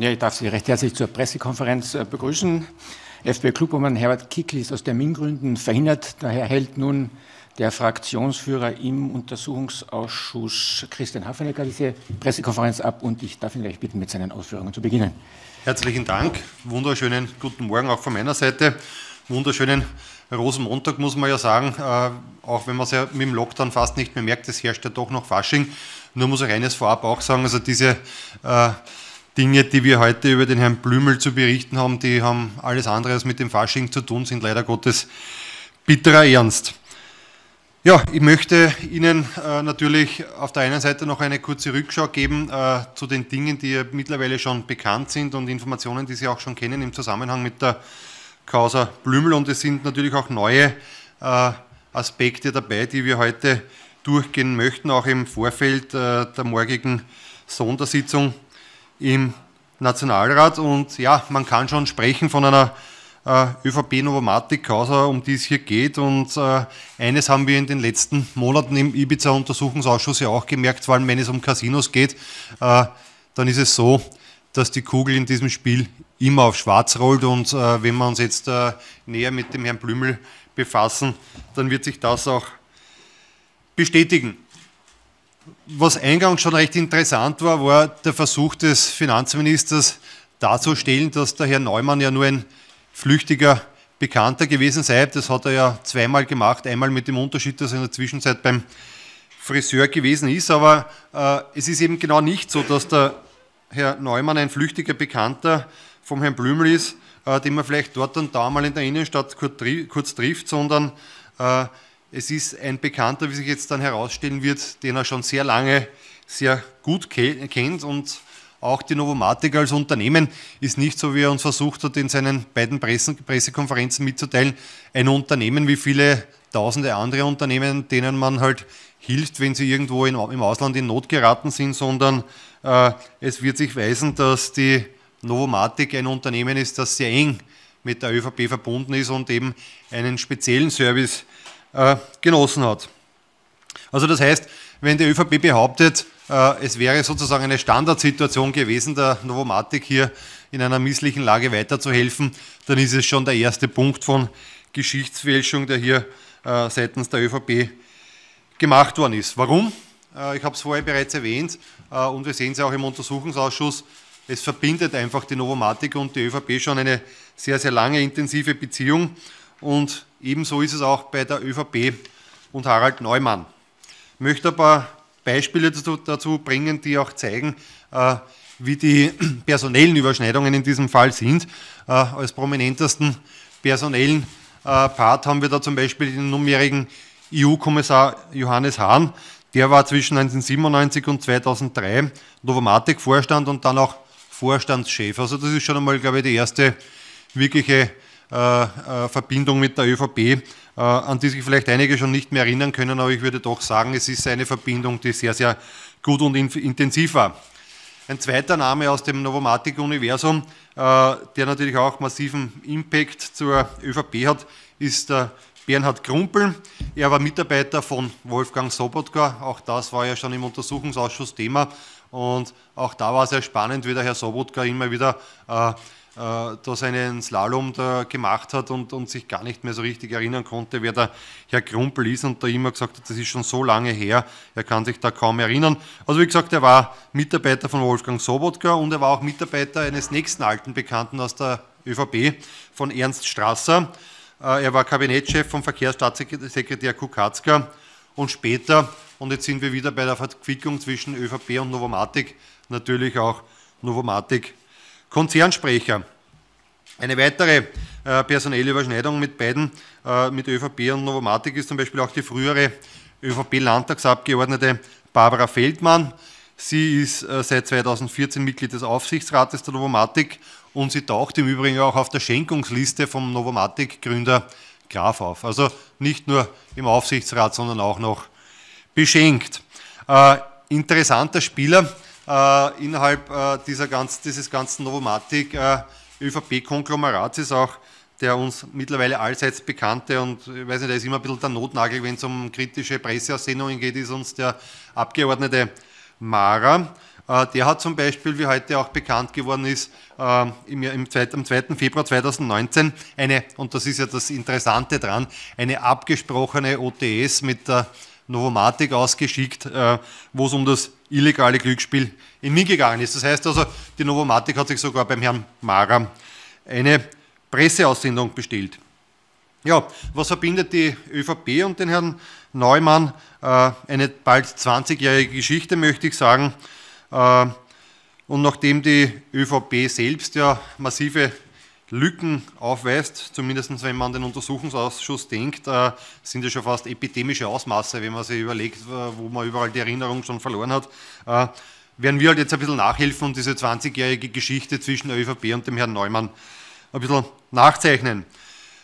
Ja, ich darf Sie recht herzlich zur Pressekonferenz äh, begrüßen. FPÖ-Clubobmann Herbert Kickl ist aus Termingründen verhindert. Daher hält nun der Fraktionsführer im Untersuchungsausschuss Christian Hafenecker diese Pressekonferenz ab und ich darf ihn gleich bitten, mit seinen Ausführungen zu beginnen. Herzlichen Dank. Wunderschönen guten Morgen auch von meiner Seite. Wunderschönen Rosenmontag muss man ja sagen, äh, auch wenn man es ja mit dem Lockdown fast nicht mehr merkt, es herrscht ja doch noch Fasching. Nur muss ich eines vorab auch sagen, also diese äh, Dinge, die wir heute über den Herrn Blümel zu berichten haben, die haben alles andere als mit dem Fasching zu tun, sind leider Gottes bitterer Ernst. Ja, ich möchte Ihnen äh, natürlich auf der einen Seite noch eine kurze Rückschau geben äh, zu den Dingen, die ja mittlerweile schon bekannt sind und Informationen, die Sie auch schon kennen im Zusammenhang mit der Causa Blümel. Und es sind natürlich auch neue äh, Aspekte dabei, die wir heute durchgehen möchten, auch im Vorfeld äh, der morgigen Sondersitzung im Nationalrat. Und ja, man kann schon sprechen von einer äh, ÖVP-Novomatic-Causa, um die es hier geht. Und äh, eines haben wir in den letzten Monaten im Ibiza-Untersuchungsausschuss ja auch gemerkt, vor allem wenn es um Casinos geht, äh, dann ist es so, dass die Kugel in diesem Spiel immer auf schwarz rollt. Und äh, wenn wir uns jetzt äh, näher mit dem Herrn Blümel befassen, dann wird sich das auch bestätigen. Was eingangs schon recht interessant war, war der Versuch des Finanzministers darzustellen, dass der Herr Neumann ja nur ein flüchtiger Bekannter gewesen sei. Das hat er ja zweimal gemacht, einmal mit dem Unterschied, dass er in der Zwischenzeit beim Friseur gewesen ist. Aber äh, es ist eben genau nicht so, dass der Herr Neumann ein flüchtiger Bekannter vom Herrn Blümel ist, äh, den man vielleicht dort und da mal in der Innenstadt kurz, trifft, sondern äh, es ist ein Bekannter, wie sich jetzt dann herausstellen wird, den er schon sehr lange sehr gut kennt und auch die Novomatic als Unternehmen ist nicht so, wie er uns versucht hat, in seinen beiden Pressen, Pressekonferenzen mitzuteilen, ein Unternehmen wie viele tausende andere Unternehmen, denen man halt hilft, wenn sie irgendwo in, im Ausland in Not geraten sind, sondern äh, es wird sich weisen, dass die Novomatic ein Unternehmen ist, das sehr eng mit der ÖVP verbunden ist und eben einen speziellen Service äh, genossen hat. Also das heißt, wenn die ÖVP behauptet, äh, es wäre sozusagen eine Standardsituation gewesen, der Novomatic hier in einer misslichen Lage weiterzuhelfen, dann ist es schon der erste Punkt von Geschichtsfälschung, der hier äh, seitens der ÖVP gemacht worden ist. Warum? Ich habe es vorher bereits erwähnt und wir sehen es auch im Untersuchungsausschuss. Es verbindet einfach die Novomatic und die ÖVP schon eine sehr, sehr lange intensive Beziehung und ebenso ist es auch bei der ÖVP und Harald Neumann. Ich möchte ein paar Beispiele dazu, bringen, die auch zeigen, äh, wie die personellen Überschneidungen in diesem Fall sind. Äh, als prominentesten personellen äh, Part haben wir da zum Beispiel den nunmehrigen EU-Kommissar Johannes Hahn. Der war zwischen 1997 und 2003 Novomatic-Vorstand und dann auch Vorstandschef. Also das ist schon einmal, glaube ich, die erste wirkliche Verbindung mit der ÖVP, äh, an die sich vielleicht einige schon nicht mehr erinnern können, aber ich würde doch sagen, es ist eine Verbindung, die sehr, sehr gut und intensiv war. Ein zweiter Name aus dem Novomatic-Universum, der natürlich auch massiven Impact zur ÖVP hat, ist der Bernhard Krumpel. Er war Mitarbeiter von Wolfgang Sobotka. Auch das war ja schon im Untersuchungsausschuss Thema. Und auch da war es sehr spannend, wie der Herr Sobotka immer wieder äh, äh, da seinen Slalom da gemacht hat und, und, sich gar nicht mehr so richtig erinnern konnte, wer der Herr Krumpel ist und da immer gesagt hat, das ist schon so lange her, er kann sich da kaum erinnern. Also wie gesagt, er war Mitarbeiter von Wolfgang Sobotka und er war auch Mitarbeiter eines nächsten alten Bekannten aus der ÖVP, von Ernst Strasser. Äh, er war Kabinettschef vom Verkehrsstaatssekretär Kukatzka und später, und jetzt sind wir wieder bei der Verquickung zwischen ÖVP und Novomatic, natürlich auch Novomatic Konzernsprecher. Eine weitere äh, personelle Überschneidung mit beiden, äh, mit ÖVP und Novomatic, ist zum Beispiel auch die frühere ÖVP-Landtagsabgeordnete Barbara Feldmann. Sie ist äh, seit 2014 Mitglied des Aufsichtsrates der Novomatic und sie taucht im Übrigen auch auf der Schenkungsliste vom Novomatic-Gründer Graf auf. Also nicht nur im Aufsichtsrat, sondern auch noch beschenkt. Äh, interessanter Spieler äh, innerhalb äh, dieser ganz, dieses ganzen Novomatic äh, ÖVP-Konglomerats ist auch der uns mittlerweile allseits bekannte und ich weiß nicht, der ist immer ein bisschen der Notnagel, wenn es um kritische Presseaussendungen geht, ist uns der Abgeordnete Mara. Äh, der hat zum Beispiel, wie heute auch bekannt geworden ist, äh, im, im 2, am 2. Februar 2019 eine, und das ist ja das Interessante dran, eine abgesprochene OTS mit der Novomatic ausgeschickt, äh, wo es um das illegale Glücksspiel in Wien gegangen ist. Das heißt also, die Novomatic hat sich sogar beim Herrn Mara eine Presseaussendung bestellt. Ja, was verbindet die ÖVP und den Herrn Neumann? Eine bald 20-jährige Geschichte, möchte ich sagen. Äh, und nachdem die ÖVP selbst ja massive Lücken aufweist, zumindest wenn man an den Untersuchungsausschuss denkt, äh, sind ja schon fast epidemische Ausmaße, wenn man sich überlegt, äh, wo man überall die Erinnerung schon verloren hat, werden wir halt jetzt ein bisschen nachhelfen und diese 20-jährige Geschichte zwischen der ÖVP und dem Herrn Neumann ein bisschen nachzeichnen.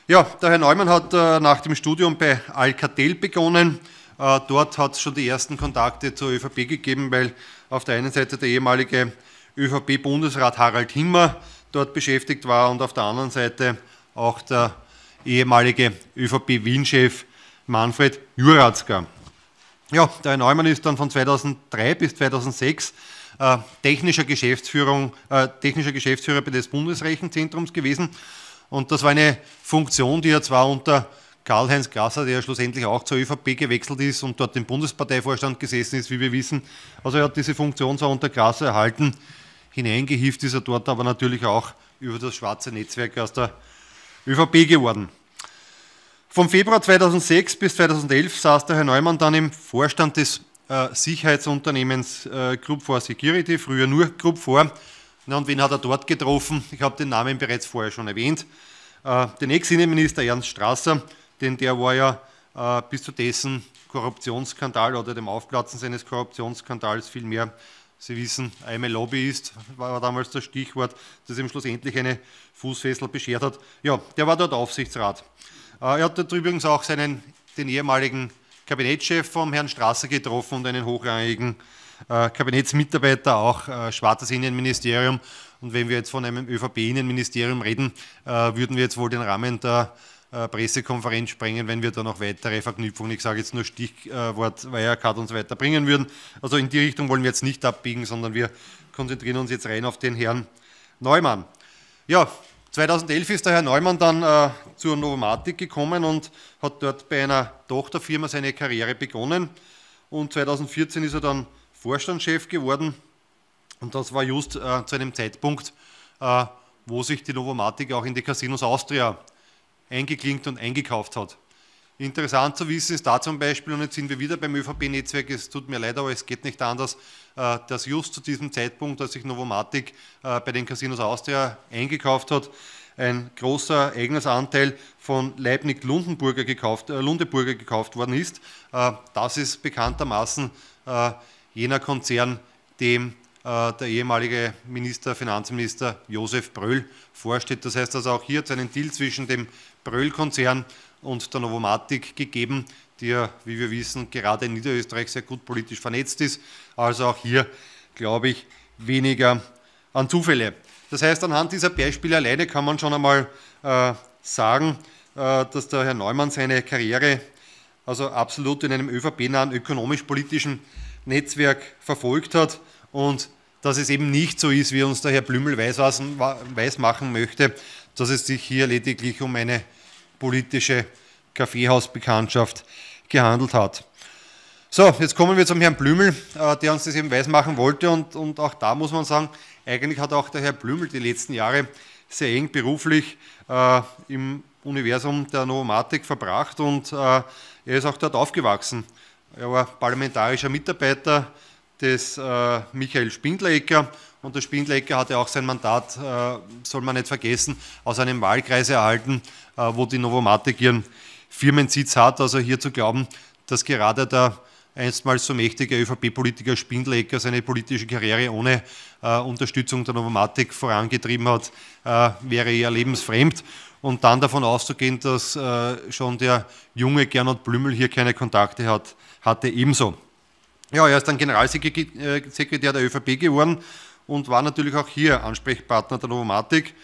Ja, der Herr Neumann hat nach dem Studium bei Alcatel begonnen. Dort hat es schon die ersten Kontakte zur ÖVP gegeben, weil auf der einen Seite der ehemalige ÖVP-Bundesrat Harald Himmer dort beschäftigt war und auf der anderen Seite auch der ehemalige ÖVP-Wien-Chef Manfred Juratzka. Ja, der Herr Neumann ist dann von 2003 bis 2006 äh, technischer, Geschäftsführung, äh, technischer Geschäftsführer des Bundesrechenzentrums gewesen. Und das war eine Funktion, die er zwar unter Karl-Heinz Grasser, der schlussendlich auch zur ÖVP gewechselt ist und dort im Bundesparteivorstand gesessen ist, wie wir wissen. Also er hat diese Funktion zwar unter Grasser erhalten, hineingehieft ist er dort aber natürlich auch über das schwarze Netzwerk aus der ÖVP geworden. Vom Februar 2006 bis 2011 saß der Herr Neumann dann im Vorstand des äh, Sicherheitsunternehmens äh, Group 4 Security, früher nur Group 4. Na, und wen hat er dort getroffen? Ich habe den Namen bereits vorher schon erwähnt. Äh, den Ex-Innenminister Ernst Strasser, denn der war ja äh, bis zu dessen Korruptionsskandal oder dem Aufplatzen seines Korruptionsskandals vielmehr, Sie wissen, einmal Lobbyist war damals das Stichwort, das ihm schlussendlich eine Fußfessel beschert hat. Ja, der war dort Aufsichtsrat. Äh, er hat dort übrigens auch seinen, den ehemaligen Kabinettschef vom Herrn Strasser getroffen und einen hochrangigen äh, Kabinettsmitarbeiter, auch äh, Schwarzes Innenministerium. Und wenn wir jetzt von einem ÖVP-Innenministerium reden, äh, würden wir jetzt wohl den Rahmen der Pressekonferenz sprengen, wenn wir da noch weitere Verknüpfungen, ich sage jetzt nur Stichwort Wirecard und so weiter, bringen würden. Also in die Richtung wollen wir jetzt nicht abbiegen, sondern wir konzentrieren uns jetzt rein auf den Herrn Neumann. Ja, 2011 ist der Herr Neumann dann äh, zur Novomatic gekommen und hat dort bei einer Tochterfirma seine Karriere begonnen. Und 2014 ist er dann Vorstandschef geworden. Und das war just äh, zu einem Zeitpunkt, äh, wo sich die Novomatic auch in die Casinos Austria eingeklinkt und eingekauft hat. Interessant zu wissen ist da zum Beispiel, und jetzt sind wir wieder beim ÖVP-Netzwerk, es tut mir leid, aber es geht nicht anders, äh, dass just zu diesem Zeitpunkt, als sich Novomatic äh, bei den Casinos Austria eingekauft hat, ein großer eigenes Anteil von Leibniz-Lundenburger gekauft, äh, Lundeburger gekauft worden ist. Das ist bekanntermaßen jener Konzern, dem der ehemalige Minister, Finanzminister Josef Bröll vorsteht. Das heißt also auch hier es einen Deal zwischen dem Bröll-Konzern und der Novomatic gegeben, die ja, wie wir wissen, gerade in Niederösterreich sehr gut politisch vernetzt ist. Also auch hier, glaube ich, weniger an Zufälle. Das heißt, anhand dieser Beispiele alleine kann man schon einmal äh, sagen, äh, dass der Herr Neumann seine Karriere also absolut in einem ÖVP-nahen ökonomisch-politischen Netzwerk verfolgt hat und dass es eben nicht so ist, wie uns der Herr Blümel weiß machen möchte, dass es sich hier lediglich um eine politische Kaffeehausbekanntschaft gehandelt hat. So, jetzt kommen wir zum Herrn Blümel, äh, der uns das eben weismachen wollte und, und auch da muss man sagen, eigentlich hat auch der Herr Blümel die letzten Jahre sehr eng beruflich äh, im Universum der Novomatik verbracht und äh, er ist auch dort aufgewachsen. Er war parlamentarischer Mitarbeiter des äh, Michael Spindlecker und der Spindlecker hatte auch sein Mandat, äh, soll man nicht vergessen, aus einem Wahlkreis erhalten, äh, wo die Novomatic ihren Firmensitz hat. Also hier zu glauben, dass gerade der einstmals so mächtige ÖVP-Politiker Spindlecker seine politische Karriere ohne äh, Unterstützung der Novomatic vorangetrieben hat, äh, wäre eher lebensfremd. Und dann davon auszugehen, dass äh, schon der junge Gernot Blümel hier keine Kontakte hat, hatte, ebenso. Ja, er ist dann Generalsekretär der ÖVP geworden und war natürlich auch hier Ansprechpartner der Novomatic.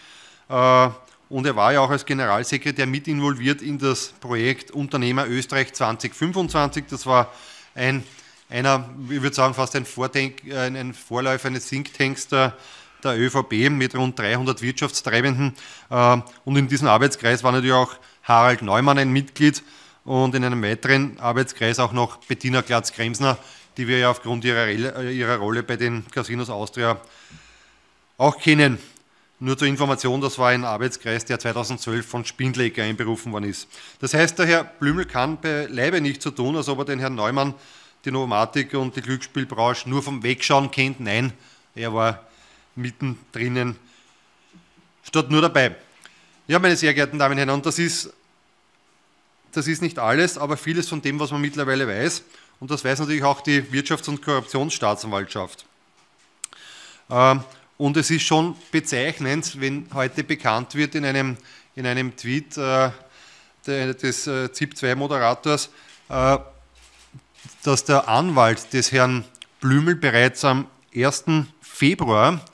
Äh, und er war ja auch als Generalsekretär mit involviert in das Projekt Unternehmer Österreich 2025. Das war ein einer, ich würde sagen, fast ein, Vordenk, ein Vorläufer eines Thinktanks der, der ÖVP mit rund 300 Wirtschaftstreibenden. Und in diesem Arbeitskreis war natürlich auch Harald Neumann ein Mitglied und in einem weiteren Arbeitskreis auch noch Bettina Glatz-Kremsner, die wir ja aufgrund ihrer, ihrer Rolle bei den Casinos Austria auch kennen. Nur zur Information, das war ein Arbeitskreis, der 2012 von Spindlecker einberufen worden ist. Das heißt, der Herr Blümel kann beileibe nicht so tun, als ob er den Herrn Neumann, die Novomatik und die Glücksspielbranche nur vom Wegschauen kennt. Nein, er war mittendrin, statt nur dabei. Ja, meine sehr geehrten Damen und Herren, und das ist, das ist nicht alles, aber vieles von dem, was man mittlerweile weiß. Und das weiß natürlich auch die Wirtschafts- und Korruptionsstaatsanwaltschaft. Ähm, und es ist schon bezeichnend, wenn heute bekannt wird in einem, in einem Tweet äh, des äh, ZIP-2-Moderators, äh, dass der Anwalt des Herrn Blümel bereits am 1. Februar,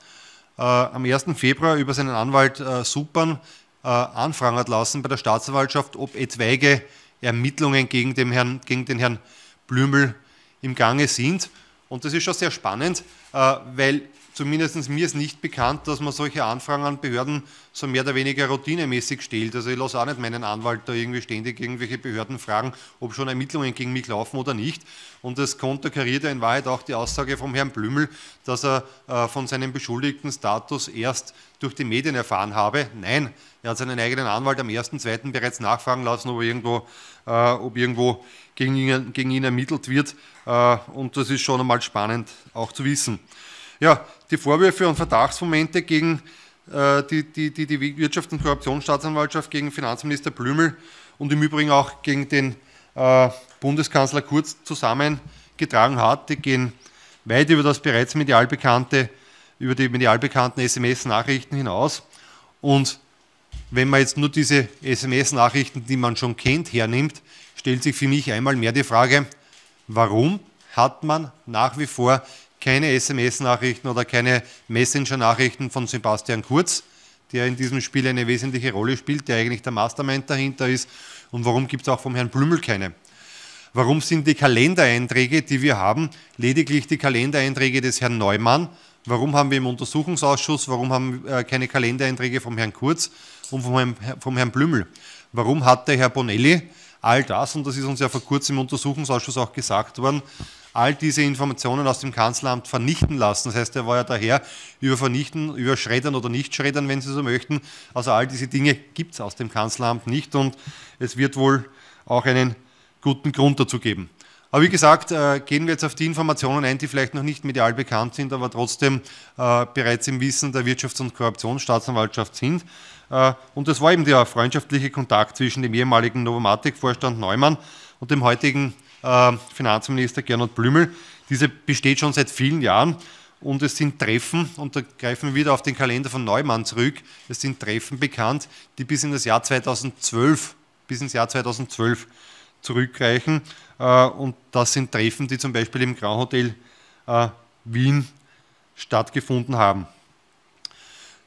äh, am 1. Februar über seinen Anwalt äh, Supern äh, anfragen hat lassen bei der Staatsanwaltschaft, ob etwaige Ermittlungen gegen den Herrn, gegen den Herrn Blümel im Gange sind. Und das ist schon sehr spannend, äh, weil Zumindest mir ist nicht bekannt, dass man solche Anfragen an Behörden so mehr oder weniger routinemäßig stellt. Also ich lasse auch nicht meinen Anwalt da irgendwie ständig irgendwelche Behörden fragen, ob schon Ermittlungen gegen mich laufen oder nicht. Und das konterkariert ja in Wahrheit auch die Aussage vom Herrn Blümel, dass er äh, von seinem beschuldigten Status erst durch die Medien erfahren habe. Nein, er hat seinen eigenen Anwalt am 1.2. bereits nachfragen lassen, ob irgendwo, äh, ob irgendwo gegen, ihn, gegen ihn ermittelt wird. Äh, und das ist schon einmal spannend auch zu wissen. Ja, die Vorwürfe und Verdachtsmomente gegen äh, die, die, die, die Wirtschafts- und Korruptionsstaatsanwaltschaft, gegen Finanzminister Blümel und im Übrigen auch gegen den äh, Bundeskanzler Kurz zusammengetragen hat, die gehen weit über das bereits medial bekannte, über die medial bekannten SMS-Nachrichten hinaus. Und wenn man jetzt nur diese SMS-Nachrichten, die man schon kennt, hernimmt, stellt sich für mich einmal mehr die Frage, warum hat man nach wie vor keine SMS-Nachrichten oder keine Messenger-Nachrichten von Sebastian Kurz, der in diesem Spiel eine wesentliche Rolle spielt, der eigentlich der Mastermind dahinter ist. Und warum gibt es auch vom Herrn Blümel keine? Warum sind die Kalendereinträge, die wir haben, lediglich die Kalendereinträge des Herrn Neumann? Warum haben wir im Untersuchungsausschuss, warum haben wir äh, keine Kalendereinträge vom Herrn Kurz und vom Herrn, vom Herrn Blümel? Warum hat der Herr Bonelli all das, und das ist uns ja vor kurzem im Untersuchungsausschuss auch gesagt worden, all diese Informationen aus dem Kanzleramt vernichten lassen. Das heißt, er war ja daher über Vernichten, über Schreddern oder Nicht-Schreddern, wenn Sie so möchten. Also all diese Dinge gibt es aus dem Kanzleramt nicht und es wird wohl auch einen guten Grund dazu geben. Aber wie gesagt, äh, gehen wir jetzt auf die Informationen ein, die vielleicht noch nicht medial bekannt sind, aber trotzdem äh, bereits im Wissen der Wirtschafts- und Korruptionsstaatsanwaltschaft sind. Äh, und das war eben der freundschaftliche Kontakt zwischen dem ehemaligen Novomatic-Vorstand Neumann und dem heutigen äh, Finanzminister Gernot Blümel. Diese besteht schon seit vielen Jahren und es sind Treffen, und da greifen wir wieder auf den Kalender von Neumann zurück, es sind Treffen bekannt, die bis in das Jahr 2012, bis ins Jahr 2012 zurückreichen. Äh, und das sind Treffen, die zum Beispiel im Grand Hotel äh, Wien stattgefunden haben.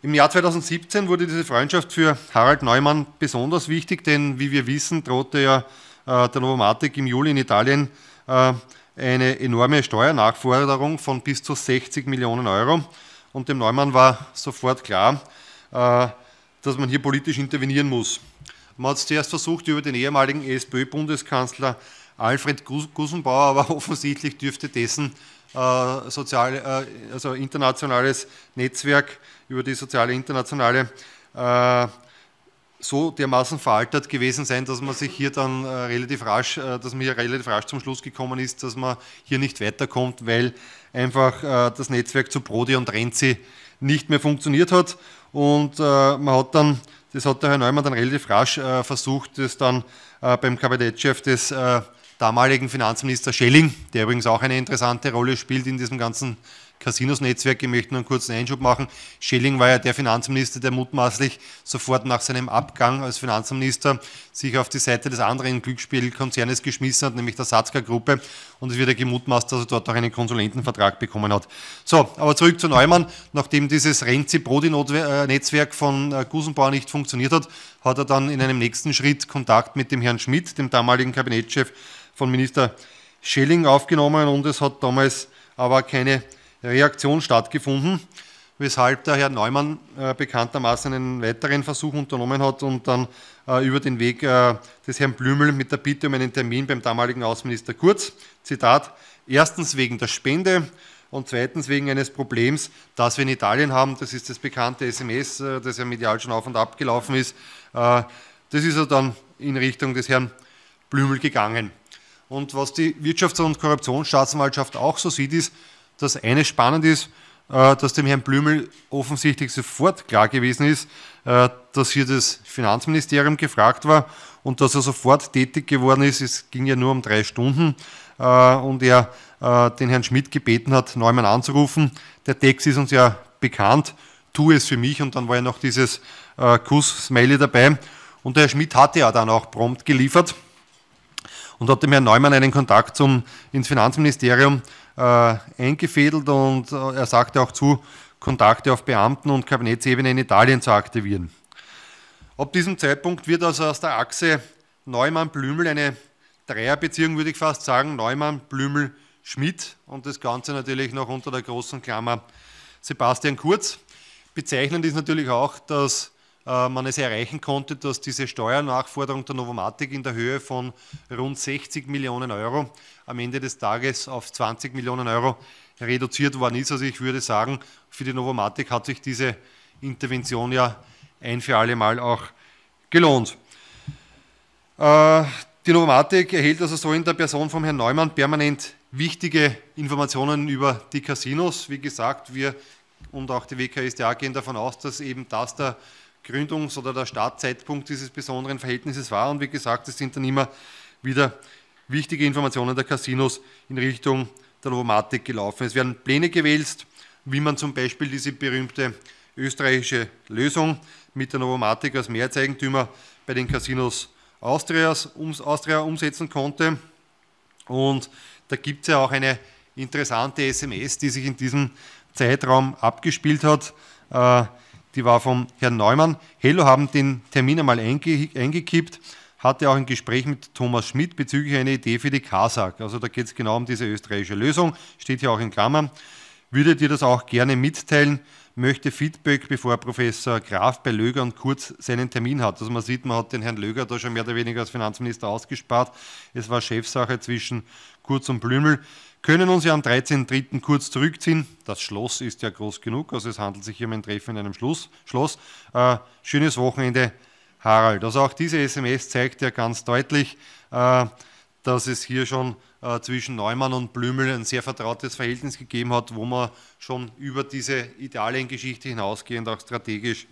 Im Jahr 2017 wurde diese Freundschaft für Harald Neumann besonders wichtig, denn wie wir wissen, drohte ja der Novomatic im Juli in Italien äh, eine enorme Steuernachforderung von bis zu 60 Millionen Euro. Und dem Neumann war sofort klar, äh, dass man hier politisch intervenieren muss. Man hat es zuerst versucht über den ehemaligen SPÖ-Bundeskanzler Alfred Gusenbauer, aber offensichtlich dürfte dessen äh, sozial, äh, also internationales Netzwerk über die soziale internationale äh, so dermaßen veraltet gewesen sein, dass man sich hier dann äh, relativ rasch, äh, dass man hier relativ rasch zum Schluss gekommen ist, dass man hier nicht weiterkommt, weil einfach äh, das Netzwerk zu Prodi und Renzi nicht mehr funktioniert hat. Und äh, man hat dann, das hat der Herr Neumann dann relativ rasch äh, versucht, das dann äh, beim Kabinettschef des damaligen Finanzminister Schelling, der übrigens auch eine interessante Rolle spielt in diesem ganzen Casinos-Netzwerk. Ich möchte nur einen kurzen Einschub machen. Schelling war ja der Finanzminister, der mutmaßlich sofort nach seinem Abgang als Finanzminister sich auf die Seite des anderen Glücksspielkonzernes geschmissen hat, nämlich der Satzka-Gruppe. Und es wird ja gemutmaßt, dass er dort auch einen Konsulentenvertrag bekommen hat. So, aber zurück zu Neumann. Nachdem dieses Renzi-Brodi-Netzwerk von äh, Gusenbauer nicht funktioniert hat, hat er dann in einem nächsten Schritt Kontakt mit dem Herrn Schmidt, dem damaligen Kabinettschef von Minister Schelling aufgenommen und es hat damals aber keine Reaktion stattgefunden, weshalb der Herr Neumann äh, bekanntermaßen einen weiteren Versuch unternommen hat und dann äh, über den Weg äh, des Herrn Blümel mit der Bitte um einen Termin beim damaligen Außenminister Kurz, Zitat, erstens wegen der Spende und zweitens wegen eines Problems, das wir in Italien haben. Das ist das bekannte SMS, äh, das ja medial schon auf und ab gelaufen ist. Äh, das ist ja dann in Richtung des Herrn Blümel gegangen. Und was die Wirtschafts- und Korruptionsstaatsanwaltschaft auch so sieht, ist, dass eines spannend ist, äh, dass dem Herrn Blümel offensichtlich sofort klar gewesen ist, dass hier das Finanzministerium gefragt war und dass er sofort tätig geworden ist. Es ging ja nur um drei Stunden und er äh, den Herrn Schmidt gebeten hat, Neumann anzurufen. Der Text ist uns ja bekannt, tu es für mich und dann war ja noch dieses äh, Kuss-Smiley dabei. Und der Herr Schmidt hatte ja dann auch prompt geliefert und hat dem Herrn Neumann einen Kontakt zum, ins Finanzministerium äh, eingefädelt und äh, er sagte auch zu, Kontakte auf Beamten- und Kabinettsebene in Italien zu aktivieren. Ab diesem Zeitpunkt wird also aus der Achse Neumann-Blümel eine Dreierbeziehung, würde ich fast sagen, Neumann-Blümel Schmidt und das Ganze natürlich noch unter der großen Klammer Sebastian Kurz. Bezeichnend ist natürlich auch, dass äh, man es erreichen konnte, dass diese Steuernachforderung der Novomatic in der Höhe von rund 60 Millionen Euro am Ende des Tages auf 20 Millionen Euro reduziert worden ist. Also ich würde sagen, für die Novomatic hat sich diese Intervention ja ein für alle Mal auch gelohnt. Äh, die Novomatic erhält also so in der Person von Herrn Neumann permanent wichtige Informationen über die Casinos. Wie gesagt, wir und auch die WKSDA gehen davon aus, dass eben das der Gründungs- oder der Startzeitpunkt dieses besonderen Verhältnisses war. Und wie gesagt, es sind dann immer wieder wichtige Informationen der Casinos in Richtung der Novomatik gelaufen. Es werden Pläne gewälzt, wie man zum Beispiel diese berühmte österreichische Lösung mit der Novomatik als Mehrzeigentümer bei den Casinos Austrias, Austria umsetzen konnte. Und da gibt es ja auch eine interessante SMS, die sich in diesem Zeitraum abgespielt hat. Äh, die war vom Herrn Neumann. Hello haben den Termin einmal einge eingekippt, hatte auch ein Gespräch mit Thomas Schmidt bezüglich einer Idee für die KASAG. Also da geht es genau um diese österreichische Lösung, steht hier auch in Klammern. Würdet ihr das auch gerne mitteilen? Möchte Feedback, bevor Professor Graf bei Löger und Kurz seinen Termin hat. Also man sieht, man hat den Herrn Löger da schon mehr oder weniger als Finanzminister ausgespart. Es war Chefsache zwischen Kurz und Blümel, können uns ja am 13.03. kurz zurückziehen. Das Schloss ist ja groß genug, also es handelt sich hier um ein Treffen in einem Schloss. Schloss. Äh, schönes Wochenende, Harald. Also auch diese SMS zeigt ja ganz deutlich, äh, dass es hier schon äh, zwischen Neumann und Blümel ein sehr vertrautes Verhältnis gegeben hat, wo man schon über diese Italien-Geschichte hinausgehend auch strategisch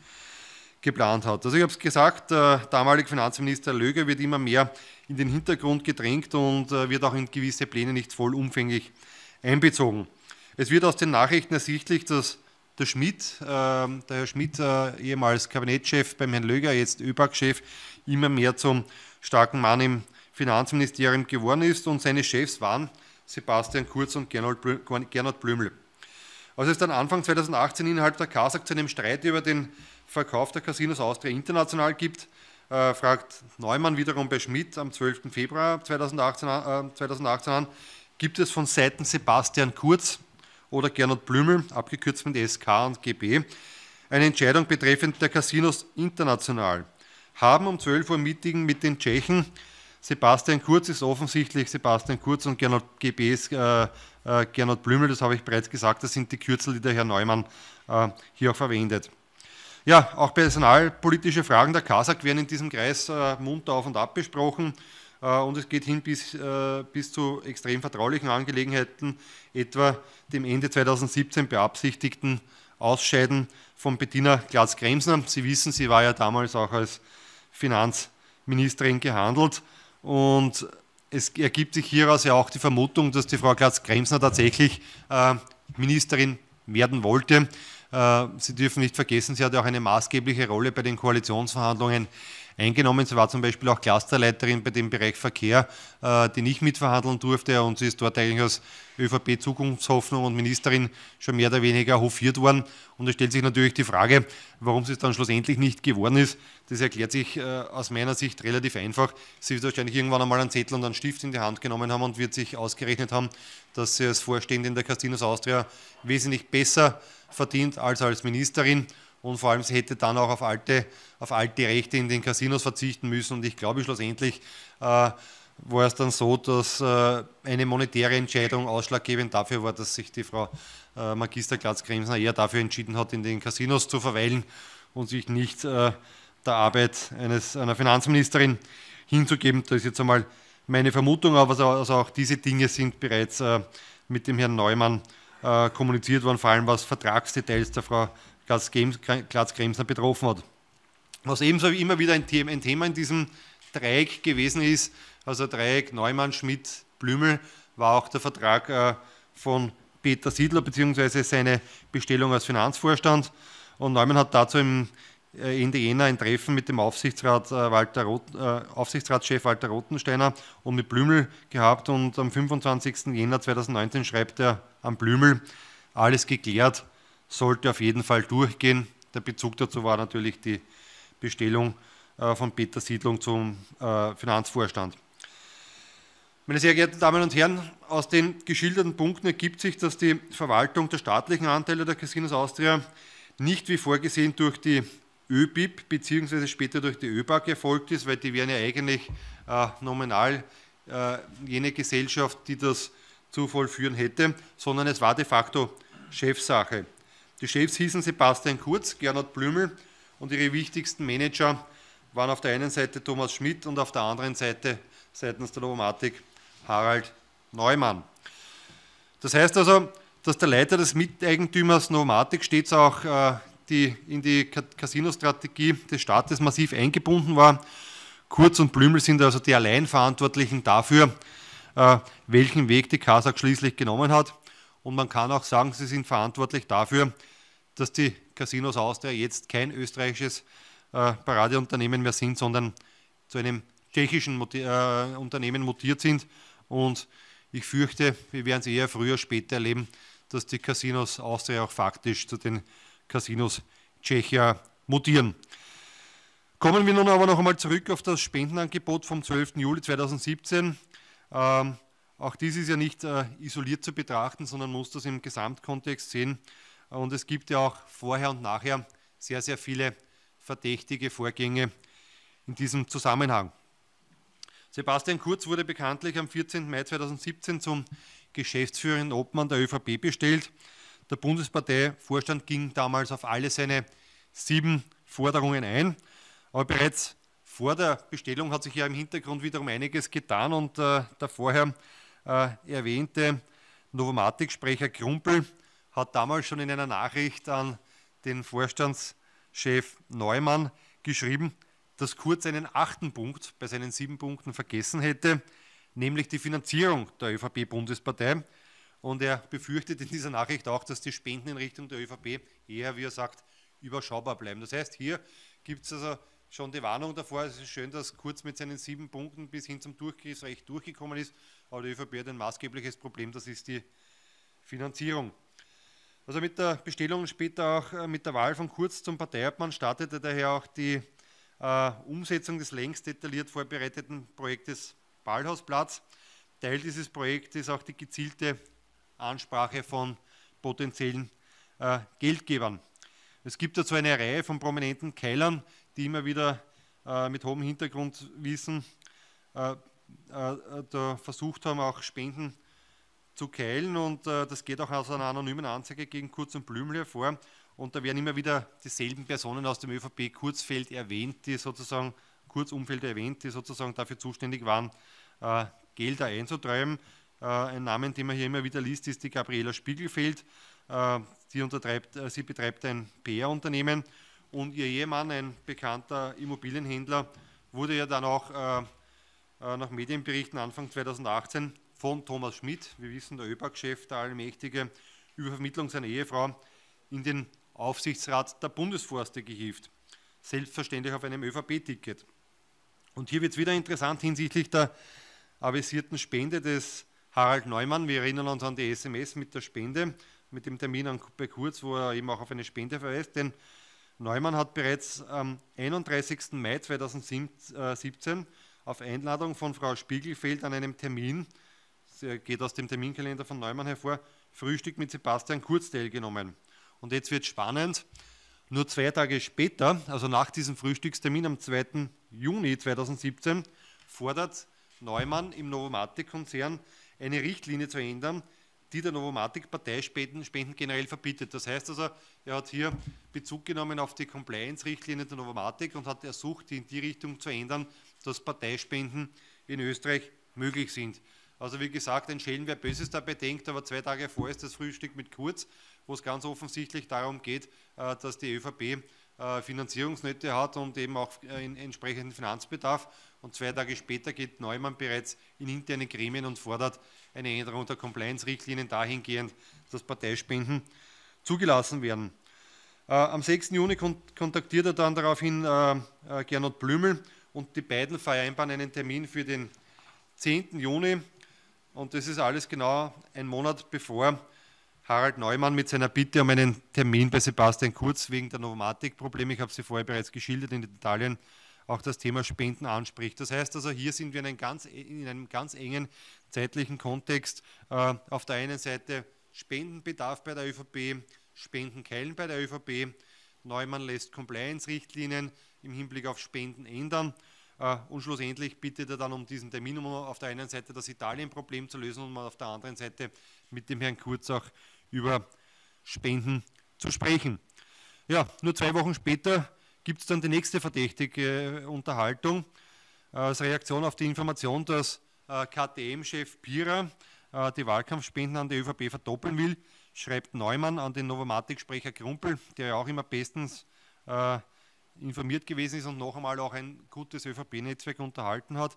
geplant hat. Also ich habe es gesagt, der damalige Finanzminister Löger wird immer mehr in den Hintergrund gedrängt und äh, wird auch in gewisse Pläne nicht vollumfänglich einbezogen. Es wird aus den Nachrichten ersichtlich, dass der Schmidt, äh, der Herr Schmidt, äh, ehemals Kabinettschef beim Herrn Löger, jetzt ÖBAG-Chef, immer mehr zum starken Mann im Finanzministerium geworden ist und seine Chefs waren Sebastian Kurz und Gernot Blümel. Als es dann Anfang 2018 innerhalb der KASAG zu einem Streit über den Verkauf der Casinos Austria International gibt, äh, fragt Neumann wiederum bei Schmidt am 12. Februar 2018, äh, 2018 an, gibt es von Seiten Sebastian Kurz oder Gernot Blümel, abgekürzt mit SK und GB, eine Entscheidung betreffend der Casinos international. Haben um 12 Uhr Meeting mit den Tschechen. Sebastian Kurz ist offensichtlich Sebastian Kurz und Gernot GB ist äh, äh, Gernot Blümel, das habe ich bereits gesagt, das sind die Kürzel, die der Herr Neumann äh, hier auch verwendet. Ja, auch personalpolitische Fragen der KASAG werden in diesem Kreis äh, munter auf und ab besprochen äh, und es geht hin bis, äh, bis zu extrem vertraulichen Angelegenheiten, etwa dem Ende 2017 beabsichtigten Ausscheiden von Bettina Glatz-Kremsner. Sie wissen, sie war ja damals auch als Finanzministerin gehandelt und es ergibt sich hieraus ja auch die Vermutung, dass die Frau Glatz-Kremsner tatsächlich äh, Ministerin werden wollte. Äh, sie dürfen nicht vergessen, sie hat auch eine maßgebliche Rolle bei den Koalitionsverhandlungen eingenommen. Sie war zum Beispiel auch Clusterleiterin bei dem Bereich Verkehr, äh, die nicht mitverhandeln durfte und sie ist dort eigentlich als ÖVP-Zukunftshoffnung und Ministerin schon mehr oder weniger hofiert worden. Und da stellt sich natürlich die Frage, warum sie es dann schlussendlich nicht geworden ist. Das erklärt sich äh, aus meiner Sicht relativ einfach. Sie wird wahrscheinlich irgendwann einmal einen Zettel und einen Stift in die Hand genommen haben und wird sich ausgerechnet haben, dass sie als Vorstehende in der Casinos Austria wesentlich besser verdient als als Ministerin und vor allem sie hätte dann auch auf alte, auf alte Rechte in den Casinos verzichten müssen. Und ich glaube schlussendlich äh, war es dann so, dass äh, eine monetäre Entscheidung ausschlaggebend dafür war, dass sich die Frau äh, Magister Glatz-Kremsner eher dafür entschieden hat, in den Casinos zu verweilen und sich nicht äh, der Arbeit eines, einer Finanzministerin hinzugeben. Das ist jetzt einmal meine Vermutung, aber also, auch diese Dinge sind bereits äh, mit dem Herrn Neumann äh, kommuniziert worden, vor allem was Vertragsdetails der Frau Glatz-Kremsner betroffen hat. Was ebenso immer wieder ein Thema in diesem Dreieck gewesen ist, also Dreieck Neumann, Schmidt, Blümel, war auch der Vertrag äh, von Peter Siedler bzw. seine Bestellung als Finanzvorstand. Und Neumann hat dazu im äh, Ende Jänner ein Treffen mit dem Aufsichtsrat, Walter Roth, äh, Aufsichtsratschef Walter Rothensteiner und mit Blümel gehabt. Und am 25. Jänner 2019 schreibt er an Blümel, alles geklärt, sollte auf jeden Fall durchgehen. Der Bezug dazu war natürlich die Bestellung äh, von Peter Siedlung zum äh, Finanzvorstand. Meine sehr geehrten Damen und Herren, aus den geschilderten Punkten ergibt sich, dass die Verwaltung der staatlichen Anteile der Casinos Austria nicht wie vorgesehen durch die ÖBIP bzw. später durch die ÖBAG erfolgt ist, weil die wären ja eigentlich äh, nominal äh, jene Gesellschaft, die das zu vollführen hätte, sondern es war de facto Chefsache. Die Chefs hießen Sebastian Kurz, Gernot Blümel und ihre wichtigsten Manager waren auf der einen Seite Thomas Schmidt und auf der anderen Seite seitens der Novomatik Harald Neumann. Das heißt also, dass der Leiter des Miteigentümers Novomatik stets auch äh, die, in die Casino-Strategie des Staates massiv eingebunden war. Kurz und Blümel sind also die Alleinverantwortlichen dafür, äh, welchen Weg die Kasach schließlich genommen hat. Und man kann auch sagen, sie sind verantwortlich dafür, dass die Casinos Austria jetzt kein österreichisches äh, Paradeunternehmen mehr sind, sondern zu einem tschechischen äh, Unternehmen mutiert sind. Und ich fürchte, wir werden es eher früher später erleben, dass die Casinos Austria auch faktisch zu den Casinos Tschechia mutieren. Kommen wir nun aber noch einmal zurück auf das Spendenangebot vom 12. Juli 2017. Ähm, auch dies ist ja nicht äh, isoliert zu betrachten, sondern muss das im Gesamtkontext sehen. Und es gibt ja auch vorher und nachher sehr, sehr viele verdächtige Vorgänge in diesem Zusammenhang. Sebastian Kurz wurde bekanntlich am 14. Mai 2017 zum geschäftsführenden Obmann der ÖVP bestellt. Der Bundesparteivorstand ging damals auf alle seine sieben Forderungen ein. Aber bereits vor der Bestellung hat sich ja im Hintergrund wiederum einiges getan und äh, der vorher äh, erwähnte Novomatic-Sprecher Krumpel hat damals schon in einer Nachricht an den Vorstandschef Neumann geschrieben, dass Kurz einen achten Punkt bei seinen sieben Punkten vergessen hätte, nämlich die Finanzierung der ÖVP-Bundespartei. Und er befürchtet in dieser Nachricht auch, dass die Spenden in Richtung der ÖVP eher, wie er sagt, überschaubar bleiben. Das heißt, hier gibt es also schon die Warnung davor. Es ist schön, dass Kurz mit seinen sieben Punkten bis hin zum Durchgriffsrecht durchgekommen ist, aber die ÖVP hat ein maßgebliches Problem, das ist die Finanzierung. Also mit der Bestellung später auch äh, mit der Wahl von Kurz zum Parteiobmann startete daher auch die äh, Umsetzung des längst detailliert vorbereiteten Projektes Ballhausplatz. Teil dieses Projekts ist auch die gezielte Ansprache von potenziellen äh, Geldgebern. Es gibt dazu eine Reihe von prominenten Keilern, die immer wieder äh, mit hohem Hintergrundwissen äh, äh, versucht haben, auch Spenden zu zu keilen und äh, das geht auch aus einer anonymen Anzeige gegen Kurz und Blümel hervor. Und da werden immer wieder dieselben Personen aus dem ÖVP-Kurzfeld erwähnt, die sozusagen, Kurzumfeld erwähnt, die sozusagen dafür zuständig waren, äh, Gelder einzutreiben. Äh, ein Name, den man hier immer wieder liest, ist die Gabriela Spiegelfeld. Äh, sie, äh, sie betreibt ein PR-Unternehmen und ihr Ehemann, ein bekannter Immobilienhändler, wurde ja dann auch nach Medienberichten Anfang 2018 von Thomas Schmidt, wir wissen, der ÖBAG-Chef, der Allmächtige, über Vermittlung seiner Ehefrau in den Aufsichtsrat der Bundesforste gehievt. Selbstverständlich auf einem ÖVP-Ticket. Und hier wird es wieder interessant hinsichtlich der avisierten Spende des Harald Neumann. Wir erinnern uns an die SMS mit der Spende, mit dem Termin an, bei Kurz, wo er eben auch auf eine Spende verweist. Denn Neumann hat bereits am 31. Mai 2017 auf Einladung von Frau Spiegelfeld an einem Termin, geht aus dem Terminkalender von Neumann hervor, Frühstück mit Sebastian Kurz teilgenommen. Und jetzt wird spannend. Nur zwei Tage später, also nach diesem Frühstückstermin am 2. Juni 2017, fordert Neumann im Novomatic-Konzern eine Richtlinie zu ändern, die der Novomatic Parteispenden Spenden generell verbietet. Das heißt also, er hat hier Bezug genommen auf die Compliance-Richtlinie der Novomatic und hat ersucht, die in die Richtung zu ändern, dass Parteispenden in Österreich möglich sind. Also wie gesagt, ein Schellen, wer Böses dabei denkt, aber zwei Tage vor ist das Frühstück mit Kurz, wo es ganz offensichtlich darum geht, äh, dass die ÖVP äh, Finanzierungsnöte hat und eben auch einen äh, entsprechenden Finanzbedarf. Und zwei Tage später geht Neumann bereits in interne Gremien und fordert eine Änderung der Compliance-Richtlinien dahingehend, dass Parteispenden zugelassen werden. Äh, am 6. Juni kontaktiert er dann daraufhin Gernot Blümel und die beiden vereinbaren einen Termin für den 10. Juni. Und das ist alles genau ein Monat bevor Harald Neumann mit seiner Bitte um einen Termin bei Sebastian Kurz wegen der Novomatik-Probleme, ich habe sie vorher bereits geschildert in Italien, auch das Thema Spenden anspricht. Das heißt also, hier sind wir in einem ganz, in einem ganz engen zeitlichen Kontext. Äh, auf der einen Seite Spendenbedarf bei der ÖVP, Spendenkeilen bei der ÖVP. Neumann lässt Compliance-Richtlinien im Hinblick auf Spenden ändern. Äh, und schlussendlich bittet er dann um diesen Termin, um auf der einen Seite das Italien-Problem zu lösen und auf der anderen Seite mit dem Herrn Kurz auch über Spenden zu sprechen. Ja, nur zwei Wochen später gibt es dann die nächste verdächtige Unterhaltung äh, als Reaktion auf die Information, dass äh, KTM-Chef Pira äh, die Wahlkampfspenden an die ÖVP verdoppeln will, schreibt Neumann an den Novomatic-Sprecher Krumpel, der ja auch immer bestens informiert gewesen ist und noch einmal auch ein gutes ÖVP-Netzwerk unterhalten hat.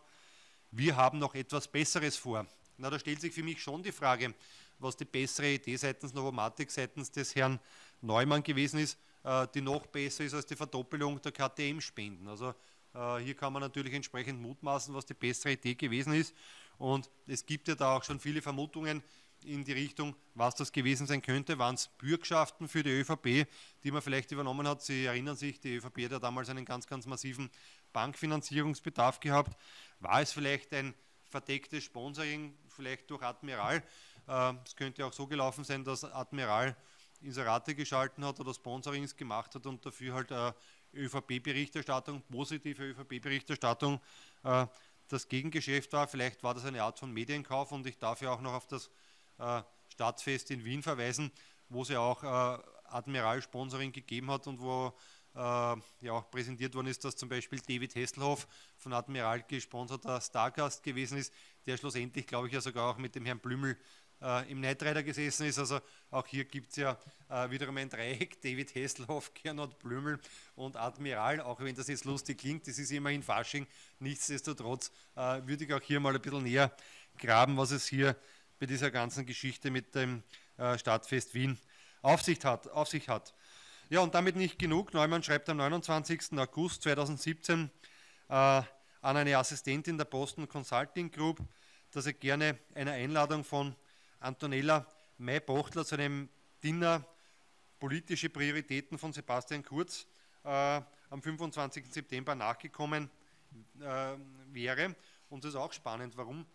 Wir haben noch etwas Besseres vor. Na, da stellt sich für mich schon die Frage, was die bessere Idee seitens Novomatic, seitens des Herrn Neumann gewesen ist, äh, die noch besser ist als die Verdoppelung der KTM-Spenden. Also äh, hier kann man natürlich entsprechend mutmaßen, was die bessere Idee gewesen ist. Und es gibt ja da auch schon viele Vermutungen in die Richtung, was das gewesen sein könnte. Waren es Bürgschaften für die ÖVP, die man vielleicht übernommen hat? Sie erinnern sich, die ÖVP hat ja damals einen ganz, ganz massiven Bankfinanzierungsbedarf gehabt. War es vielleicht ein verdecktes Sponsoring, vielleicht durch Admiral? Ähm, es könnte auch so gelaufen sein, dass Admiral Inserate geschalten hat oder Sponsorings gemacht hat und dafür halt äh, ÖVP-Berichterstattung, positive ÖVP-Berichterstattung äh, das Gegengeschäft war. Vielleicht war das eine Art von Medienkauf und ich darf ja auch noch auf das äh, Stadtfest in Wien verweisen, wo es ja auch Admiral-Sponsoring gegeben hat und wo ja auch präsentiert worden ist, dass zum Beispiel David Hesselhoff von Admiral gesponserter Stargast gewesen ist, der schlussendlich, glaube ich, ja sogar auch mit dem Herrn Blümel äh, im Night gesessen ist. Also auch hier gibt es ja äh, wiederum ein Dreieck, David Hesselhoff, Gernot Blümel und Admiral, auch wenn das jetzt lustig klingt, das ist immerhin Fasching, nichtsdestotrotz äh, würde ich auch hier mal ein bisschen näher graben, was es hier bei dieser ganzen Geschichte mit dem äh, Stadtfest Wien auf sich hat. Auf sich hat. Ja, und damit nicht genug. Neumann schreibt am 29. August 2017 äh, an eine Assistentin der Boston Consulting Group, dass er gerne eine Einladung von Antonella May-Bochtler zu einem Dinner politische Prioritäten von Sebastian Kurz äh, am 25. September nachgekommen äh, wäre. Und das ist auch spannend. Warum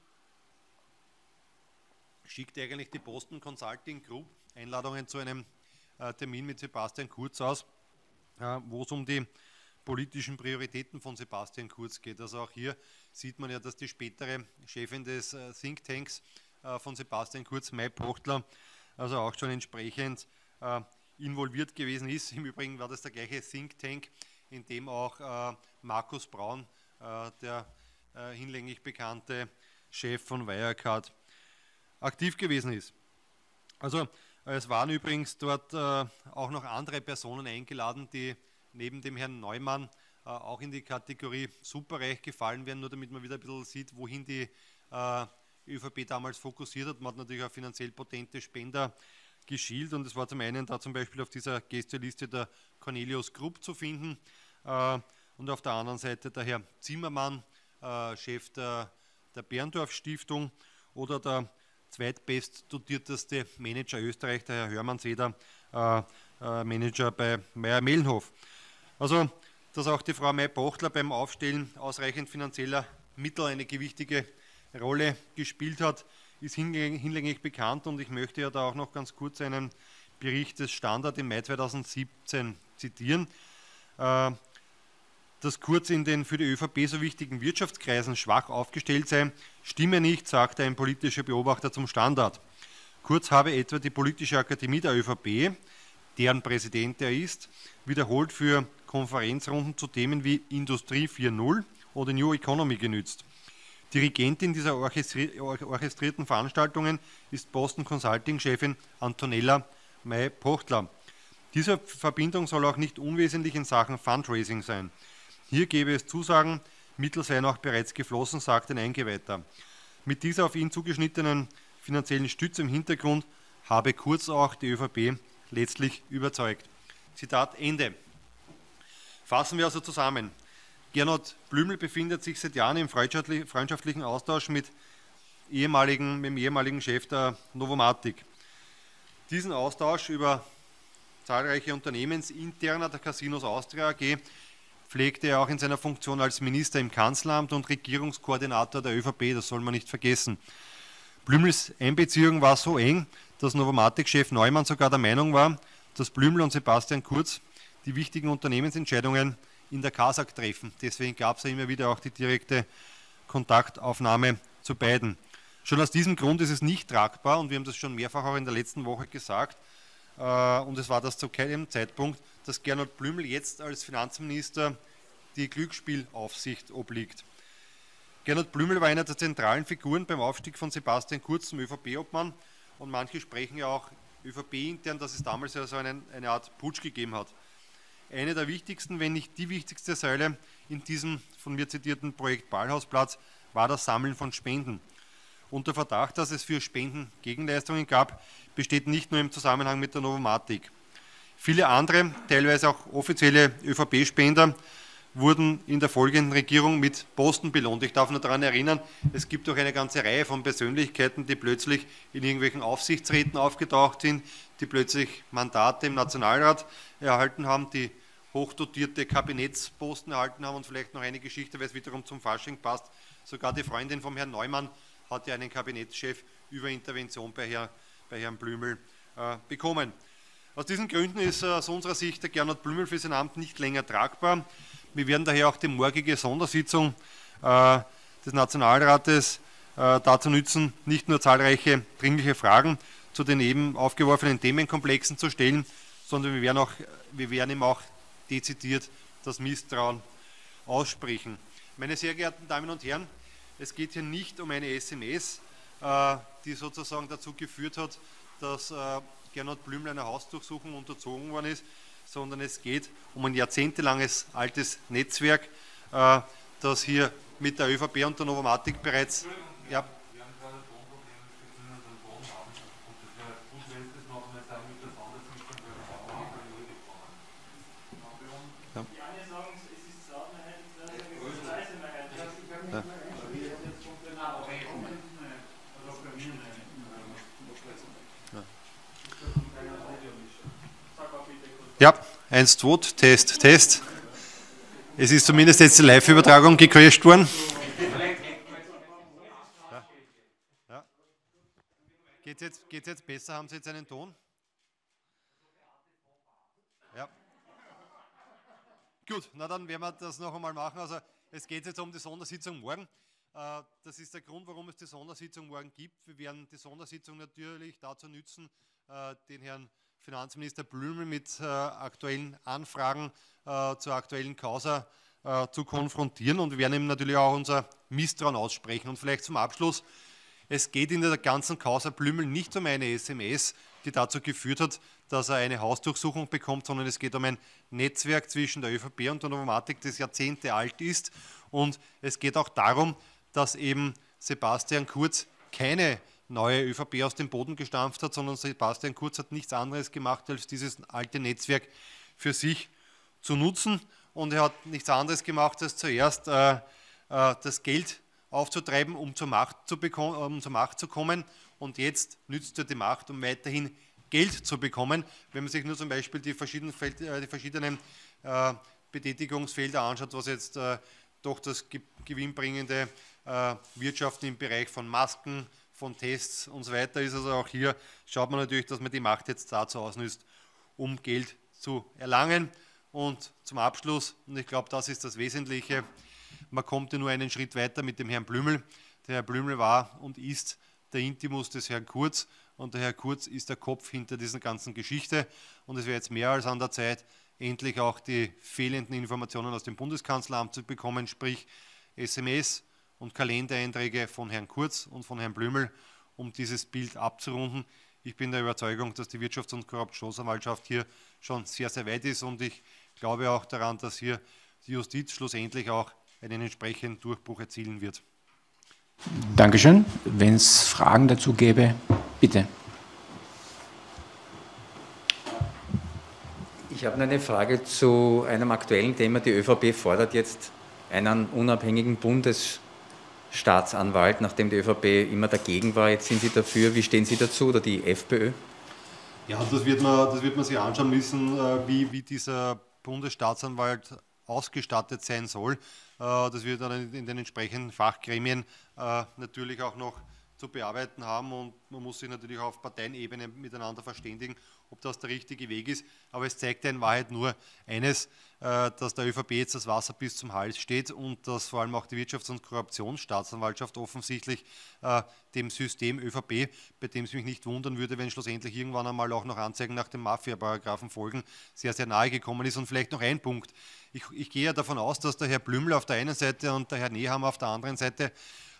schickt eigentlich die Boston Consulting Group Einladungen zu einem äh, Termin mit Sebastian Kurz aus, äh, wo es um die politischen Prioritäten von Sebastian Kurz geht. Also auch hier sieht man ja, dass die spätere Chefin des äh, Thinktanks von Sebastian Kurz, Mai Pochtler, also auch schon entsprechend äh, involviert gewesen ist. Im Übrigen war das der gleiche Think Tank, in dem auch äh, Markus Braun, der hinlänglich bekannte Chef von Wirecard, aktiv gewesen ist. Also es waren übrigens dort auch noch andere Personen eingeladen, die neben dem Herrn Neumann auch in die Kategorie superreich gefallen werden, nur damit man wieder ein bisschen sieht, wohin die ÖVP damals fokussiert hat. Man hat natürlich auf finanziell potente Spender geschielt und es war zum einen da zum Beispiel auf dieser Gästeliste der Cornelius Group zu finden. Äh, und auf der anderen Seite der Herr Zimmermann, äh, Chef der, der Berndorf Stiftung oder der zweitbest dotierteste Manager Österreich, der Herr Hörmann-Seder, äh, äh, Manager bei Meyer-Mellenhof. Also, dass auch die Frau May-Bochtler beim Aufstellen ausreichend finanzieller Mittel eine gewichtige Rolle gespielt hat, ist hinlänglich bekannt und ich möchte ja da auch noch ganz kurz einen Bericht des Standard im Mai 2017 zitieren. Äh, dass Kurz in den für die ÖVP so wichtigen Wirtschaftskreisen schwach aufgestellt sei, stimme nicht, sagte ein politischer Beobachter zum Standard. Kurz habe etwa die Politische Akademie der ÖVP, deren Präsident er ist, wiederholt für Konferenzrunden zu Themen wie Industrie 4.0 oder New Economy genützt. Dirigentin dieser orchestrierten Veranstaltungen ist Boston Consulting-Chefin Antonella May-Pochtler. Diese Verbindung soll auch nicht unwesentlich in Sachen Fundraising sein. Hier gäbe es Zusagen, Mittel seien auch bereits geflossen, sagt ein Eingeweihter. Mit dieser auf ihn zugeschnittenen finanziellen Stütze im Hintergrund habe Kurz auch die ÖVP letztlich überzeugt. Zitat Ende. Fassen wir also zusammen. Gernot Blümel befindet sich seit Jahren im freundschaftlichen Austausch mit, ehemaligen, mit dem ehemaligen Chef der Novomatic. Diesen Austausch über zahlreiche Unternehmensinterner der Casinos Austria AG pflegte er auch in seiner Funktion als Minister im Kanzleramt und Regierungskoordinator der ÖVP, das soll man nicht vergessen. Blümels Einbeziehung war so eng, dass Novomatic-Chef Neumann sogar der Meinung war, dass Blümel und Sebastian Kurz die wichtigen Unternehmensentscheidungen in der KASAK treffen. Deswegen gab es ja immer wieder auch die direkte Kontaktaufnahme zu beiden. Schon aus diesem Grund ist es nicht tragbar, und wir haben das schon mehrfach auch in der letzten Woche gesagt, äh, und es war das zu keinem Zeitpunkt, dass Gernot Blümel jetzt als Finanzminister die Glücksspielaufsicht obliegt. Gernot Blümel war einer der zentralen Figuren beim Aufstieg von Sebastian Kurz zum ÖVP-Obmann und manche sprechen ja auch ÖVP-intern, dass es damals ja so einen, eine Art Putsch gegeben hat. Eine der wichtigsten, wenn nicht die wichtigste Säule in diesem von mir zitierten Projekt Ballhausplatz war das Sammeln von Spenden. Unter Verdacht, dass es für Spenden Gegenleistungen gab, besteht nicht nur im Zusammenhang mit der Novomatik. Viele andere, teilweise auch offizielle ÖVP-Spender, wurden in der folgenden Regierung mit Posten belohnt. Ich darf nur daran erinnern, es gibt auch eine ganze Reihe von Persönlichkeiten, die plötzlich in irgendwelchen Aufsichtsräten aufgetaucht sind, die plötzlich Mandate im Nationalrat erhalten haben, die hochdotierte Kabinettsposten erhalten haben und vielleicht noch eine Geschichte, weil es wiederum zum Fasching passt. Sogar die Freundin vom Herrn Neumann hat ja einen Kabinettschef über Intervention bei, Herr, bei Herrn Blümel äh, bekommen. Aus diesen Gründen ist äh, aus unserer Sicht der Gernot Blümel für sein Amt nicht länger tragbar. Wir werden daher auch die morgige Sondersitzung äh, des Nationalrates äh, dazu nützen, nicht nur zahlreiche dringliche Fragen zu den eben aufgeworfenen Themenkomplexen zu stellen, sondern wir werden, auch, wir werden ihm auch dezidiert das Misstrauen aussprechen. Meine sehr geehrten Damen und Herren, es geht hier nicht um eine SMS, äh, die sozusagen dazu geführt hat, dass Gernot Blümel einer Hausdurchsuchung unterzogen worden ist, sondern es geht um ein jahrzehntelanges altes Netzwerk, äh, das hier mit der ÖVP und der Novomatik bereits. Ja, Ja, 1, 2, Test, Test. Es ist zumindest jetzt die Live-Übertragung gecrashed worden. Ja. Ja. Geht es jetzt, jetzt besser? Haben Sie jetzt einen Ton? Ja. Gut, na dann werden wir das noch einmal machen. Also es geht jetzt um die Sondersitzung morgen. Äh, das ist der Grund, warum es die Sondersitzung morgen gibt. Wir werden die Sondersitzung natürlich dazu nützen, äh, den Herrn Finanzminister Blümel mit äh, aktuellen Anfragen äh, zur aktuellen Causa äh, zu konfrontieren und wir werden ihm natürlich auch unser Misstrauen aussprechen. Und vielleicht zum Abschluss, es geht in der ganzen Causa Blümel nicht um eine SMS, die dazu geführt hat, dass er eine Hausdurchsuchung bekommt, sondern es geht um ein Netzwerk zwischen der ÖVP und der Novomatik, das Jahrzehnte alt ist. Und es geht auch darum, dass eben Sebastian Kurz keine neue ÖVP aus dem Boden gestampft hat, sondern Sebastian Kurz hat nichts anderes gemacht, als dieses alte Netzwerk für sich zu nutzen. und er hat nichts anderes gemacht, als zuerst äh, äh, das Geld aufzutreiben, um zur, Macht zu um zur Macht zu kommen. Und jetzt nützt er die Macht, um weiterhin Geld zu bekommen. Wenn man sich nur zum Beispiel die verschiedenen, Feld, äh, die verschiedenen äh, Betätigungsfelder anschaut, was jetzt äh, doch das gewinnbringende äh, Wirtschaften im Bereich von Masken, von Tests und so weiter ist. Also auch hier schaut man natürlich, dass man die Macht jetzt dazu ausnützt, um Geld zu erlangen. Und zum Abschluss, und ich glaube, das ist das Wesentliche, man kommt ja nur einen Schritt weiter mit dem Herrn Blümel. Der Herr Blümel war und ist der Intimus des Herrn Kurz und der Herr Kurz ist der Kopf hinter dieser ganzen Geschichte und es wäre jetzt mehr als an der Zeit, endlich auch die fehlenden Informationen aus dem Bundeskanzleramt zu bekommen, sprich SMS und Kalendereinträge von Herrn Kurz und von Herrn Blümel, um dieses Bild abzurunden. Ich bin der Überzeugung, dass die Wirtschafts- und Korruptionsanwaltschaft hier schon sehr, sehr weit ist und ich glaube auch daran, dass hier die Justiz schlussendlich auch einen entsprechenden Durchbruch erzielen wird. Dankeschön. Wenn es Fragen dazu gäbe, bitte. Ich habe eine Frage zu einem aktuellen Thema. Die ÖVP fordert jetzt einen unabhängigen Bundesstaatsanwalt, nachdem die ÖVP immer dagegen war. Jetzt sind Sie dafür. Wie stehen Sie dazu oder die FPÖ? Ja, das wird man, das wird man sich anschauen müssen, äh, wie, wie dieser Bundesstaatsanwalt ausgestattet sein soll. Äh, das wird dann in den entsprechenden Fachgremien äh, natürlich auch noch zu bearbeiten haben und man muss sich natürlich auf Parteienebene miteinander verständigen, ob das der richtige Weg ist. Aber es zeigt ja in Wahrheit nur eines, äh, dass der ÖVP jetzt das Wasser bis zum Hals steht und dass vor allem auch die Wirtschafts- und Korruptionsstaatsanwaltschaft offensichtlich dem System ÖVP, bei dem es mich nicht wundern würde, wenn schlussendlich irgendwann einmal auch noch Anzeigen nach dem Mafia-Paragraphen folgen, sehr, sehr nahe gekommen ist. Und vielleicht noch ein Punkt. Ich, ich gehe ja davon aus, dass der Herr Blümel auf der einen Seite und der Herr Nehammer auf der anderen Seite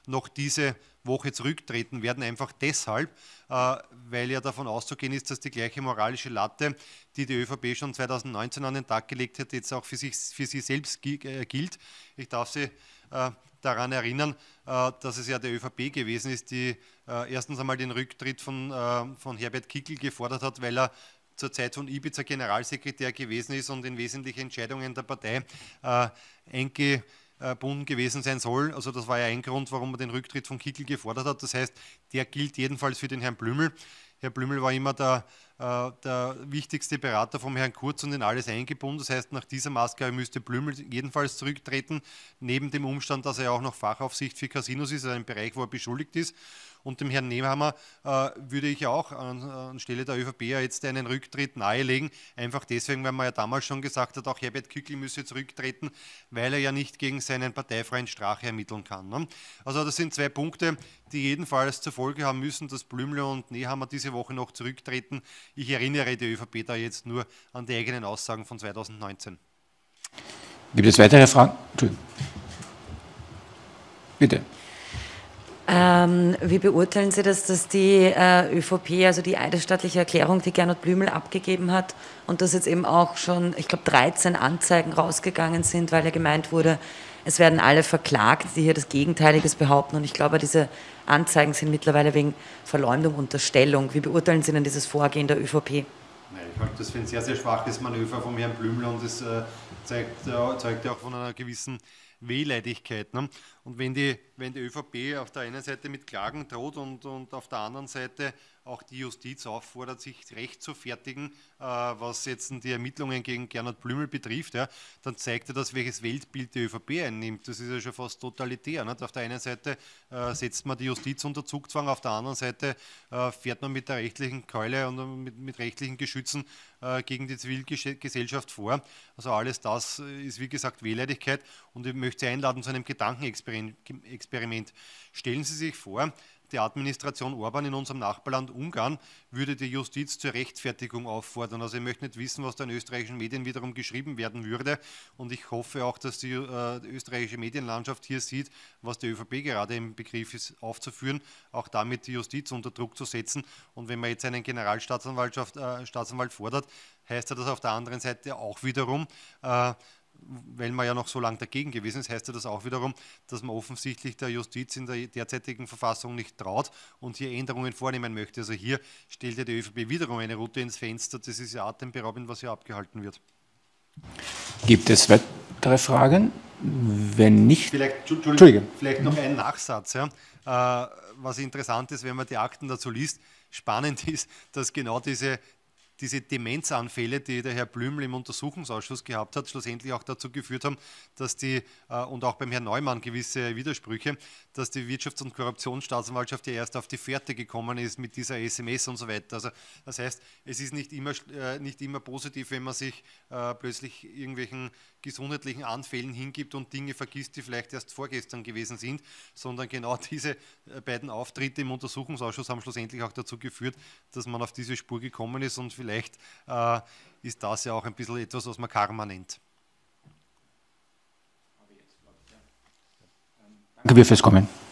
noch diese Woche zurücktreten werden, einfach deshalb, äh, weil ja davon auszugehen ist, dass die gleiche moralische Latte, die die ÖVP schon 2019 an den Tag gelegt hat, jetzt auch für, sich, für sie selbst äh, gilt. Ich darf Sie äh, daran erinnern, dass es ja der ÖVP gewesen ist, die erstens einmal den Rücktritt von, von Herbert Kickel gefordert hat, weil er zur Zeit von Ibiza Generalsekretär gewesen ist und in wesentlichen Entscheidungen der Partei äh, einge gebunden gewesen sein soll. Also das war ja ein Grund, warum man den Rücktritt von Kickel gefordert hat. Das heißt, der gilt jedenfalls für den Herrn Blümel. Herr Blümel war immer der, äh, der wichtigste Berater vom Herrn Kurz und in alles eingebunden. Das heißt, nach dieser Maßgabe müsste Blümel jedenfalls zurücktreten, neben dem Umstand, dass er auch noch Fachaufsicht für Casinos ist, also ein Bereich, wo er beschuldigt ist. Und dem Herrn Nehmhammer äh, würde ich auch an, anstelle der ÖVP ja jetzt einen Rücktritt nahelegen. Einfach deswegen, weil man ja damals schon gesagt hat, auch Herbert Kückel müsse zurücktreten, weil er ja nicht gegen seinen Parteifreund Strache ermitteln kann. Ne? Also das sind zwei Punkte, die jedenfalls zur Folge haben müssen, dass Blümle und Nehammer diese Woche noch zurücktreten. Ich erinnere die ÖVP da jetzt nur an die eigenen Aussagen von 2019. Gibt es weitere Fragen? Bitte. Ähm, wie beurteilen Sie das, dass die äh, ÖVP, also die eidesstattliche Erklärung, die Gernot Blümel abgegeben hat und dass jetzt eben auch schon, ich glaube, 13 Anzeigen rausgegangen sind, weil ja gemeint wurde, es werden alle verklagt, die hier das Gegenteiliges behaupten. Und ich glaube, diese Anzeigen sind mittlerweile wegen Verleumdung, Unterstellung. Wie beurteilen Sie denn dieses Vorgehen der ÖVP? ich halte das für ein sehr, sehr schwaches Manöver von Herrn Blümel und es äh, zeigt, äh, zeugt ja auch von einer gewissen Wehleidigkeit. Ne? Und wenn die, wenn die ÖVP auf der einen Seite mit Klagen droht und, und auf der anderen Seite auch die Justiz auffordert, sich recht zu fertigen, äh, was jetzt die Ermittlungen gegen Gernot Blümel betrifft, ja, dann zeigt er das, welches Weltbild die ÖVP einnimmt. Das ist ja schon fast totalitär. Nicht? Auf der einen Seite äh, setzt man die Justiz unter Zugzwang, auf der anderen Seite äh, fährt man mit der rechtlichen Keule und mit, mit rechtlichen Geschützen gegen die Zivilgesellschaft vor. Also alles das ist, wie gesagt, Wehleidigkeit und ich möchte Sie einladen zu einem Gedankenexperiment. Stellen Sie sich vor, die Administration Orban in unserem Nachbarland Ungarn würde die Justiz zur Rechtfertigung auffordern. Also ich möchte nicht wissen, was da in österreichischen Medien wiederum geschrieben werden würde. Und ich hoffe auch, dass die, äh, die österreichische Medienlandschaft hier sieht, was die ÖVP gerade im Begriff ist aufzuführen, auch damit die Justiz unter Druck zu setzen. Und wenn man jetzt einen Generalstaatsanwalt äh, fordert, heißt das auf der anderen Seite auch wiederum, äh, weil man ja noch so lange dagegen gewesen ist, heißt ja das auch wiederum, dass man offensichtlich der Justiz in der derzeitigen Verfassung nicht traut und hier Änderungen vornehmen möchte. Also hier stellt ja die ÖVP wiederum eine Route ins Fenster. Das ist ja atemberaubend, was hier abgehalten wird. Gibt es, weitere Fragen? Wenn nicht. Vielleicht, Entschuldige. vielleicht noch ein Nachsatz. Ja. Äh, was interessant ist, wenn man die Akten dazu liest, spannend ist, dass genau diese diese Demenzanfälle, die der Herr Blümel im Untersuchungsausschuss gehabt hat, schlussendlich auch dazu geführt haben, dass die, äh, und auch beim Herrn Neumann gewisse Widersprüche, dass die Wirtschafts- und Korruptionsstaatsanwaltschaft ja erst auf die Fährte gekommen ist mit dieser SMS und so weiter. Also das heißt, es ist nicht immer, äh, nicht immer positiv, wenn man sich äh, plötzlich irgendwelchen gesundheitlichen Anfällen hingibt und Dinge vergisst, die vielleicht erst vorgestern gewesen sind, sondern genau diese beiden Auftritte im Untersuchungsausschuss haben schlussendlich auch dazu geführt, dass man auf diese Spur gekommen ist und vielleicht vielleicht äh, ist das ja auch ein bisschen etwas, was man Karma nennt. Danke fürs Kommen.